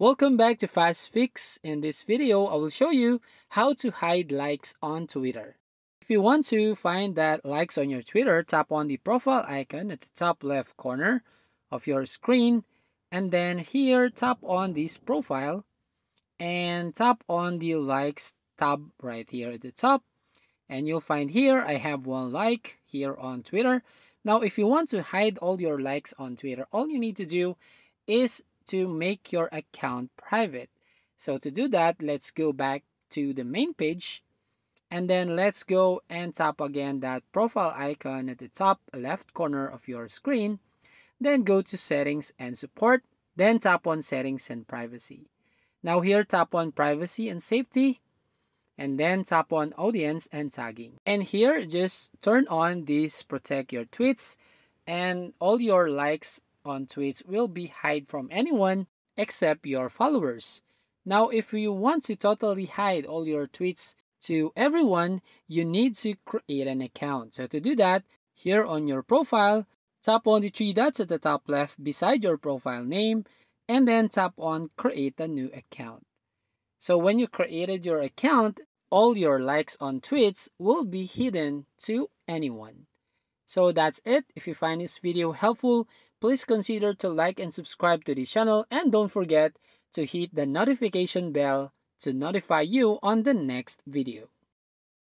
Welcome back to Fast Fix. In this video, I will show you how to hide likes on Twitter. If you want to find that likes on your Twitter, tap on the profile icon at the top left corner of your screen and then here tap on this profile and tap on the likes tab right here at the top and you'll find here I have one like here on Twitter. Now if you want to hide all your likes on Twitter, all you need to do is to make your account private. So to do that, let's go back to the main page and then let's go and tap again that profile icon at the top left corner of your screen. Then go to settings and support. Then tap on settings and privacy. Now here tap on privacy and safety and then tap on audience and tagging. And here just turn on this protect your tweets and all your likes on tweets will be hide from anyone except your followers. Now, if you want to totally hide all your tweets to everyone, you need to create an account. So to do that, here on your profile, tap on the three dots at the top left beside your profile name, and then tap on create a new account. So when you created your account, all your likes on tweets will be hidden to anyone. So that's it. If you find this video helpful, please consider to like and subscribe to this channel and don't forget to hit the notification bell to notify you on the next video.